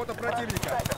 пехота противника.